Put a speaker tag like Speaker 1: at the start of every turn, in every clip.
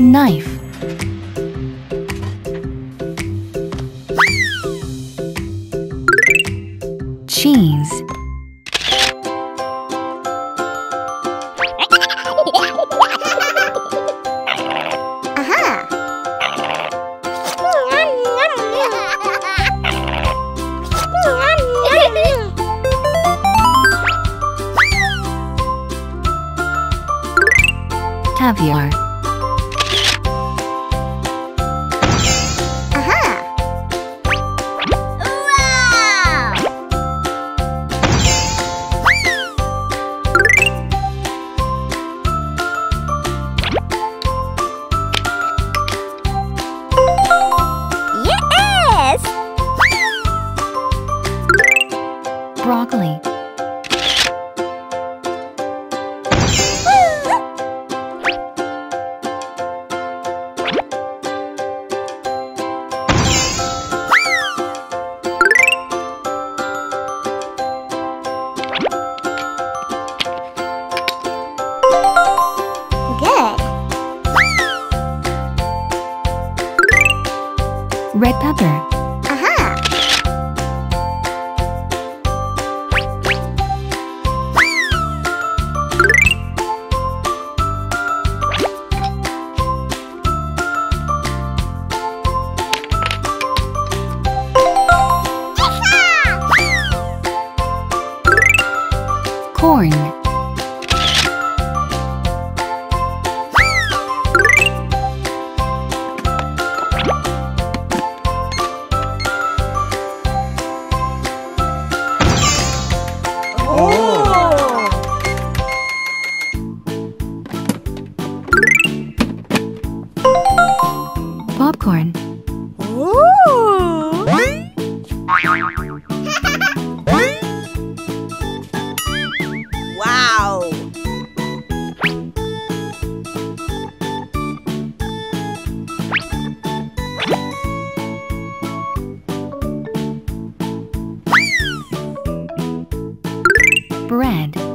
Speaker 1: Knife Cheese caviar. broccoli.
Speaker 2: Good.
Speaker 1: Red pepper. corn. bread.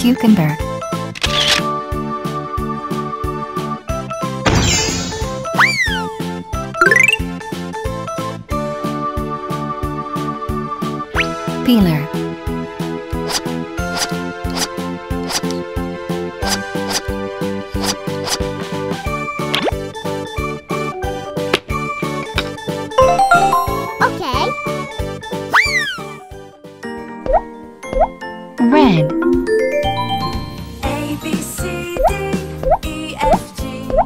Speaker 1: Cucumber. Peeler. Red.